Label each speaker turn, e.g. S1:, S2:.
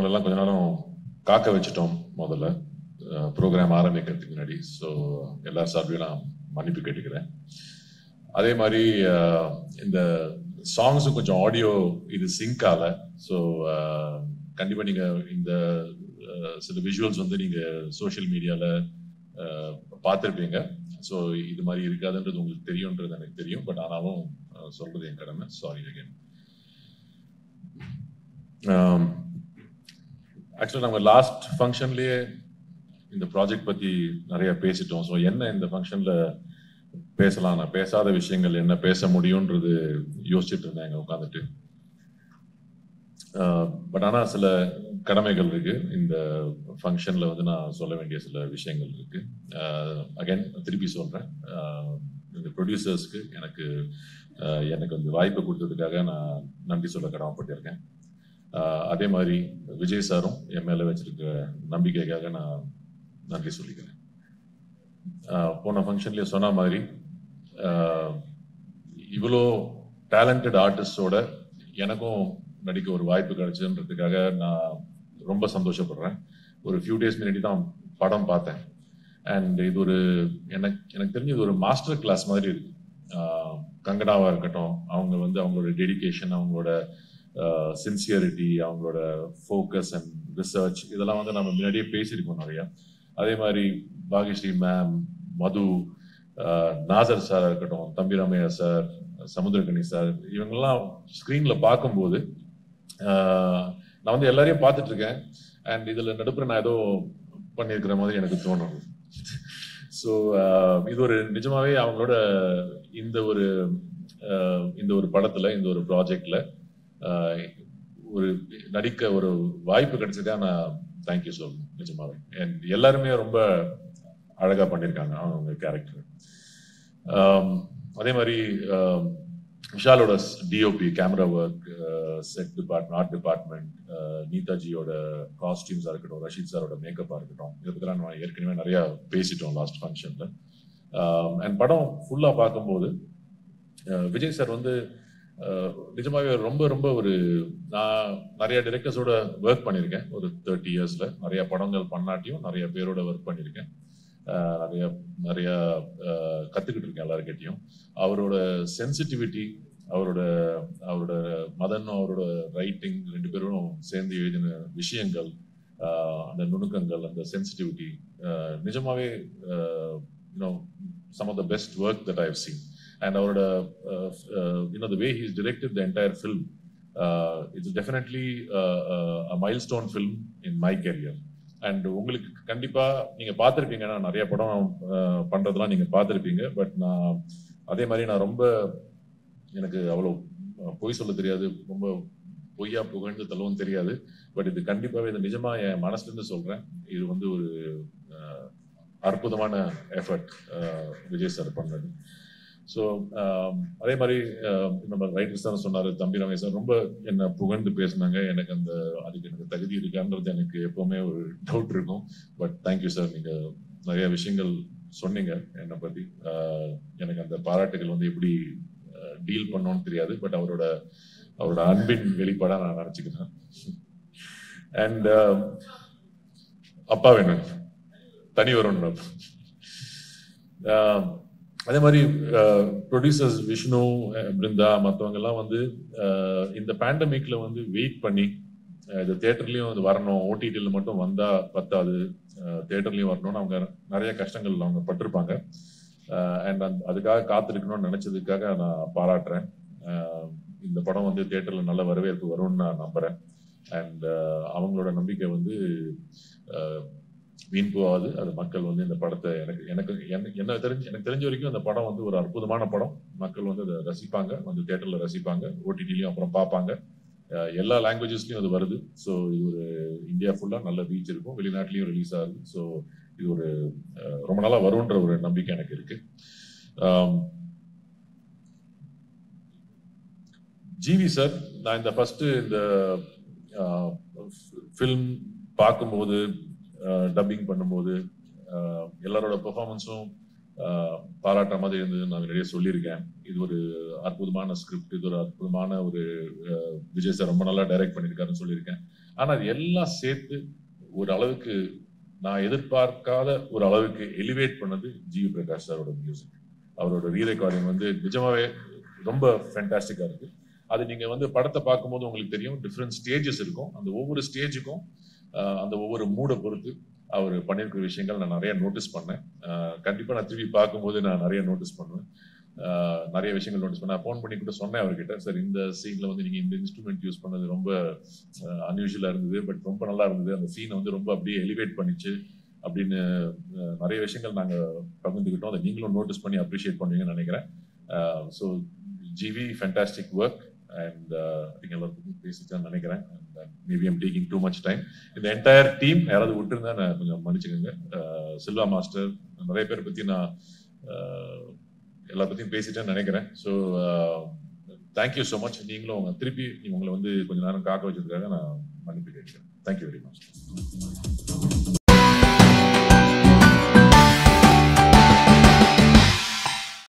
S1: உங்களெல்லாம் கொஞ்ச நேரம் காக்க வச்சுட்டோம் முதல்ல. ப்ரோக்ராம் ஆரம்பிக்கிறதுக்கு முன்னாடி. ஸோ எல்லா சார்பையும் நான் மன்னிப்பு கேட்டுக்கிறேன். அதே மாதிரி இந்த சாங்ஸும் கொஞ்சம் ஆடியோ இது சிங்க் ஆகல. ஸோ கண்டிப்பாக நீங்கள் இந்த சில விஷுவல்ஸ் வந்து நீங்கள் சோஷியல் மீடியாவில் பார்த்துருப்பீங்க. ஸோ இது மாதிரி இருக்காதுன்றது உங்களுக்கு தெரியுன்றது எனக்கு தெரியும். பட் ஆனாலும் சொல்கிறது சொல்றது என் கடமை. சாரி அகேன் ஆக்சுவலாக நம்ம லாஸ்ட் ஃபங்க்ஷன்லேயே இந்த ப்ராஜெக்ட் பற்றி நிறைய பேசிட்டோம். ஸோ என்ன இந்த ஃபங்க்ஷனில் பேசலாம்? நான் பேசாத விஷயங்கள் என்ன பேச முடியுன்றது யோசிச்சுட்டு இருந்தேன் இங்கே உட்காந்துட்டு பட் uh, ஆனால் சில கடமைகள் இருக்கு. இந்த ஃபங்க்ஷனில் வந்து நான் சொல்ல வேண்டிய சில விஷயங்கள் இருக்கு. Uh, அகைன் திருப்பி சொல்கிறேன் uh, இந்த ப்ரொடியூசர்ஸ்க்கு எனக்கு எனக்கு வந்து வாய்ப்பு கொடுத்ததுக்காக நான் நன்றி சொல்ல கடமைப்பட்டிருக்கேன். அதே மாதிரி விஜய் சாரும் என் மேல வச்சிருக்க நம்பிக்கைக்காக நான் நன்றி சொல்லிக்கிறேன். போன ஃபங்க்ஷன்லயே சொன்ன மாதிரி இவ்வளோ டேலண்டட் ஆர்டிஸ்டோட எனக்கும் நடிக்க ஒரு வாய்ப்பு கிடைச்சதுன்றதுக்காக நான் ரொம்ப சந்தோஷப்படுறேன். ஒரு ஃபியூ டேஸ் முன்னாடி தான் படம் பார்த்தேன். அண்ட் இது ஒரு எனக்கு எனக்கு தெரிஞ்சு இது ஒரு மாஸ்டர் கிளாஸ் மாதிரி இருக்கு. கங்கனாவா இருக்கட்டும் அவங்க வந்து அவங்களோட டெடிகேஷன் அவங்களோட சின்சியரிட்டி அவங்களோட ஃபோக்கஸ் அண்ட் ரிசர்ச் இதெல்லாம் வந்து நம்ம முன்னாடியே பேசியிருக்கோம் நிறையா. அதே மாதிரி பாகிஸ்ரீ மேம் மது நாசர் சார் இருக்கட்டும் தம்பி ராமையா சார் சமுத்திரகனி சார் இவங்கெல்லாம் ஸ்க்ரீனில் பார்க்கும்போது நான் வந்து எல்லாரையும் பார்த்துட்டு இருக்கேன் அண்ட் இதில் நடுப்புற நான் ஏதோ பண்ணியிருக்கிற மாதிரி எனக்கு தோணும். ஸோ இது ஒரு நிஜமாவே அவங்களோட இந்த ஒரு இந்த ஒரு படத்துல இந்த ஒரு ப்ராஜெக்ட்ல ஒரு நடிக்க ஒரு வாய்ப்பு கிடைச்சதா நான் தேங்க்யூ சொல்லணும் நிஜமாவே. அண்ட் எல்லாருமே ரொம்ப அழகா பண்ணியிருக்காங்க அவங்க கேரக்டர் அதே மாதிரி விஷாலோட DOP camera work set department art department நீதாஜியோட காஸ்டியூம்ஸாக இருக்கட்டும் ரஷீத் சாரோட மேக்கப்பாக இருக்கட்டும் இதை பற்றிலாம் நம்ம ஏற்கனவே நிறையா பேசிட்டோம் லாஸ்ட் ஃபங்க்ஷனில் அண்ட் படம் ஃபுல்லாக பார்க்கும்போது விஜய் சார் வந்து நிஜமாகவே நிஜமாவே ரொம்ப ரொம்ப ஒரு நான் நிறைய டிரெக்டர்ஸோட ஒர்க் பண்ணியிருக்கேன். ஒரு தேர்ட்டி இயர்ஸில் நிறைய படங்கள் பண்ணாட்டியும் நிறைய பேரோட ஒர்க் பண்ணியிருக்கேன். நிறைய நிறைய கற்றுக்கிட்டு இருக்கேன் எல்லாருக்கிட்டையும் அவரோட சென்சிட்டிவிட்டி அவரோட அவரோட மதனும் அவரோட ரைட்டிங் ரெண்டு பேரும் சேர்ந்து எழுதின விஷயங்கள் அந்த நுணுக்கங்கள் அந்த சென்சிட்டிவிட்டி நிஜமாவே you know some of the best work that I've seen and அவரோட you know the way he's directed the entire film it's definitely milestone film in my career and உங்களுக்கு கண்டிப்பாக நீங்கள் பார்த்துருப்பீங்க. நான் நிறைய படம் uh, பண்ணுறதுலாம் நீங்கள் பார்த்துருப்பீங்க. பட் நான் அதே மாதிரி நான் ரொம்ப எனக்கு அவ்வளோ பொய் சொல்ல தெரியாது. ரொம்ப பொய்யா புகழ்ந்து தள்ளவும் தெரியாது. பட் இது கண்டிப்பாகவே இது நிஜமா என் மனசுலேருந்து சொல்கிறேன் இது வந்து ஒரு அற்புதமான எஃபர்ட் விஜய் சார் பண்ணது. ஸோ um, அதே மாதிரி um, நம்ம ரைட்டர்ஸ் தான் சொன்னார் தம்பி ரமேஷ் சார் ரொம்ப என்ன புகழ்ந்து பேசினாங்க. எனக்கு அந்த அதுக்கு எனக்கு தகுதி இருக்கான்றது எனக்கு எப்பவுமே ஒரு டவுட் இருக்கும். பட் தேங்க்யூ சார் நீங்கள் நிறைய விஷயங்கள் சொன்னீங்க என்னை பற்றி எனக்கு அந்த பாராட்டுகள் வந்து எப்படி டீல் பண்ணோன்னு தெரியாது. பட் அவரோட அவரோட அன்பின் வெளிப்பாடாக நான் நினச்சிக்கிறேன். அண்ட் um, அப்பா வேணும். தனி வரும் அதே மாதிரி ப்ரொடியூசர்ஸ் விஷ்ணு பிருந்தா மற்றவங்கெல்லாம் வந்து இந்த பேண்டமிக்ல வந்து வெயிட் பண்ணி இது தேட்டர்லயும் அது வரணும். ஓடிடியில் மட்டும் வந்தா பத்தாது. தேட்டர்லயும் வரணும்னு அவங்க நிறைய கஷ்டங்கள் அவங்க பட்டிருப்பாங்க. அண்ட் அதுக்காக காத்திருக்கணும்னு நினைச்சதுக்காக நான் பாராட்டுறேன். இந்த படம் வந்து தேட்டர்ல நல்ல வரவேற்பு வரும்னு நான் நம்புறேன். அண்ட் அவங்களோட நம்பிக்கை வந்து வீண் போகாது. அது மக்கள் வந்து இந்த படத்தை எனக்கு எனக்கு என்ன தெரிஞ்சு எனக்கு தெரிஞ்ச வரைக்கும் அந்த படம் வந்து ஒரு அற்புதமான படம். மக்கள் வந்து அதை ரசிப்பாங்க. வந்து தேட்டரில் ரசிப்பாங்க. ஓடிடிலையும் அப்புறம் பார்ப்பாங்க எல்லா லாங்குவேஜஸ்லையும் அது வருது. ஸோ இது ஒரு இந்தியா ஃபுல்லாக நல்ல ரீச் இருக்கும். வெளிநாட்டிலையும் ரிலீஸ் ஆகுது. ஸோ இது ஒரு ரொம்ப நாளாக வரும்ன்ற ஒரு நம்பிக்கை எனக்கு இருக்கு. ஜிவி சார் நான் இந்த ஃபர்ஸ்ட் இந்த ஃபில்ம் பார்க்கும்போது டப்பிங் பண்ணும்போது எல்லாரோட பெர்ஃபார்மன்ஸும் ஆஹ், பாராட்டுற மாதிரி இருந்தது நான் நிறைய சொல்லியிருக்கேன். இது ஒரு அற்புதமான ஸ்கிரிப்ட் இது ஒரு அற்புதமான ஒரு விஜய் சார் ரொம்ப நல்லா டைரக்ட் பண்ணியிருக்காருன்னு சொல்லியிருக்கேன். ஆனால் அது எல்லாம் சேர்த்து ஒரு அளவுக்கு நான் எதிர்பார்க்காத ஒரு அளவுக்கு எலிவேட் பண்ணது ஜிவி பிரகாஷ் சாரோட மியூசிக் அவரோட ரீரெக்கார்டிங் வந்து நிஜமாவே ரொம்ப ஃபேண்டாஸ்டிக்காக இருக்குது அது நீங்கள் வந்து படத்தை பார்க்கும்போது உங்களுக்கு தெரியும் டிஃப்ரெண்ட் ஸ்டேஜஸ் இருக்கும். அந்த ஒவ்வொரு ஸ்டேஜுக்கும் அந்த ஒவ்வொரு மூடை பொறுத்து அவர் பண்ணியிருக்கிற விஷயங்கள் நான் நிறைய நோட்டீஸ் பண்ணேன். கண்டிப்பாக நான் திரும்பி பார்க்கும்போது நான் நிறைய நோட்டீஸ் பண்ணுவேன். நிறைய விஷயங்கள் நோட்டீஸ் பண்ணேன். ஃபோன் பண்ணி கூட சொன்னேன் அவர்கிட்ட சார் இந்த சீனில் வந்து நீங்கள் இந்த இன்ஸ்ட்ருமெண்ட் யூஸ் பண்ணது ரொம்ப அன்யூஷுவலாக இருந்தது பட் ரொம்ப நல்லா இருந்தது. அந்த சீனை வந்து ரொம்ப அப்படியே எலிவேட் பண்ணிச்சு அப்படின்னு நிறைய விஷயங்கள் நாங்கள் பகிர்ந்துக்கிட்டோம். அதை நீங்களும் நோட்டீஸ் பண்ணி அப்ரிஷியேட் பண்ணுவீங்கன்னு நினைக்கிறேன். So GV fantastic work and நீங்க uh, எல்லாருக்கும் பேசிச்சான்னு நினைக்கிறேன். Maybe I'm taking too much time இந்த என்டையர் டீம் யாராவது விட்டுருந்தா நான் கொஞ்சம் மன்னிச்சுக்கோங்க. Uh, சில்வா மாஸ்டர் நிறைய பேர் பற்றி நான் uh, எல்லா பற்றியும் பேசிட்டேன்னு நினைக்கிறேன். ஸோ தேங்க்யூ ஸோ மச் நீங்களும் உங்க திருப்பி நீங்கள் உங்களை வந்து கொஞ்ச நேரம் காக்க வச்சதுக்காக நான் மன்னிப்பு கேட்கிறேன். Thank you very much